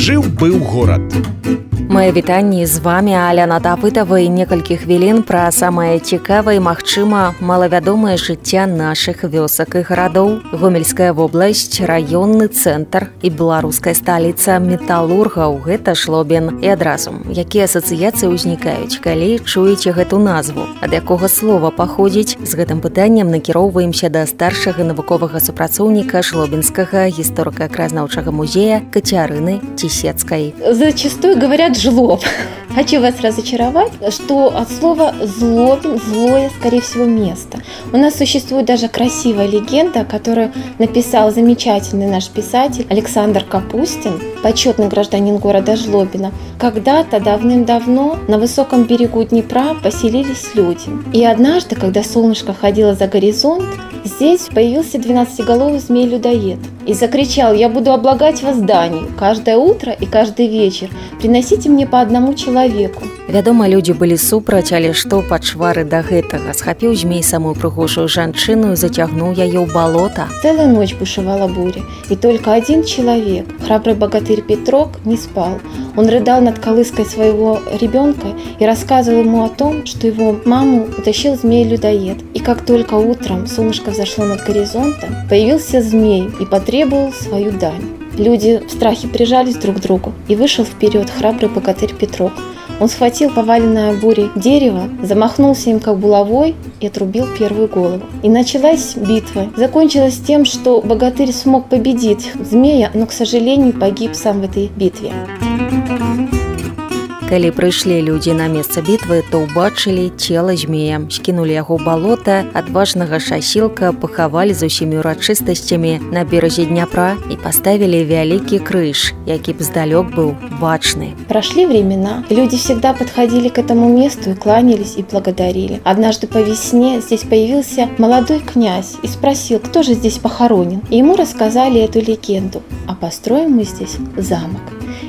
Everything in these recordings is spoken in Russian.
жыў быў горад. Мае вітанні з вами Аляна Тапытава і некалькі хвілін пра самае цікавае, магчыма, малавядомае жыцця нашых вёсак і гарадоў. Гомельская вобласць, раённы цэнтр і беларуская сталіца металургаў гэта шлобен і адразу. Якія асацыяцыі ўзнікаюць, калі чуеце гэту назву, ад якога слова паходзіць з гэтым пытаннем накіроўваемся да старшага навуковага супрацоўніка шлобінскага гісторыка-кразнаўчага музея Кацярыны Цісецкай. Зачастую говорят жлоб. Хочу вас разочаровать, что от слова злобин, злое, скорее всего, место. У нас существует даже красивая легенда, которую написал замечательный наш писатель Александр Капустин, почетный гражданин города Жлобина. Когда-то давным-давно на высоком берегу Днепра поселились люди. И однажды, когда солнышко ходило за горизонт, здесь появился 12-головый змей-людоед и закричал «Я буду облагать вас данью каждое утро и каждый вечер. Приносите мне по одному человеку». Вядома, людзі былі супраць, але што пачвары да гэтага схапіў змей самую прыгожую жанчыну і зацягнуў яе ў балота. Целую ночь бушевала буря, и только один человек, храбрый богатырь Петрок, не спал. Он рыдал над колыской своего ребенка и рассказывал ему о том, что его маму утащил змей-людоед. И как только утром солнышко взошло над горизонтом, появился змей и потребовал свою дань. Люди в страхе прижались друг к другу, и вышел вперед храбрый богатырь Петрок. Он схватил поваленное бурей дерево, замахнулся им как булавой и отрубил первую голову. И началась битва. Закончилась тем, что богатырь смог победить змея, но, к сожалению, погиб сам в этой битве. Калі прыйшлі людзі на месца бітвы, то ўбачылі цела змея, скінулі яго балота, адважнага шасілка пахавалі з усімі ўрачыстасцямі на беразе дняпра і паставілі вялікі крыж, які б здалёк быў бачны. Прошли времена, люди всегда подходили к этому месту и кланялись и благодарили. Однажды по весне здесь появился молодой князь и спросил, кто же здесь похоронен. И ему рассказали эту легенду. А построим мы здесь замок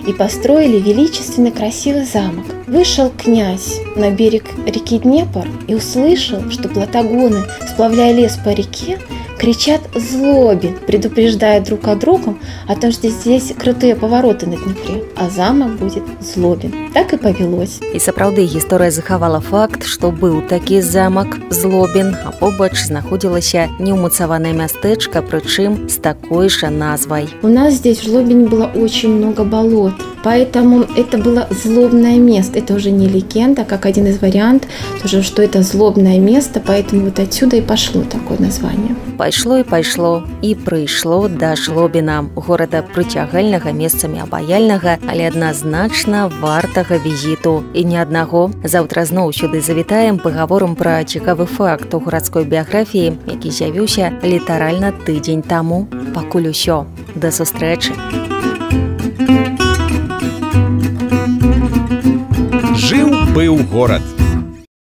и построили величественный красивый замок. Вышел князь на берег реки Днепр и услышал, что платагоны, сплавляя лес по реке, кричат «Злобин», предупреждая друг о другом о том, что здесь крутые повороты на Днепре, а замок будет Злобин. Так и повелось. І сапраўды гісторыя захавала факт, што быў такі замак Злобін, а побач знаходзілася неўмацаванае мястэчка, прычым з такой жа назвай. У нас здесь в Жлобине было очень много болот, поэтому это было злобное место. Это уже не легенда, как один из вариантов, тоже, что это злобное место, поэтому вот отсюда и пошло такое название. Пайшло і пайшло і прыйшло да жлобіна горада прыцягальнага месцамі абаяльнага, але адназначна вартага візіту і ні аднаго заўтра зноў сюды завітаем пагаворам пра цікавы факт у гарадской біяграфіі, які з'явіўся літаральна тыдзень таму пакуль усё да сустрэчы. Жыў быў горад.